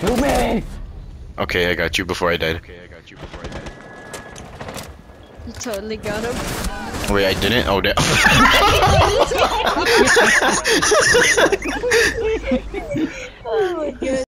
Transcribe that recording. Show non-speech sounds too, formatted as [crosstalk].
Help me! Okay, I got you before I died. Okay, I got you before I died. You totally got him. Wait, I didn't? Oh, damn. [laughs] [laughs]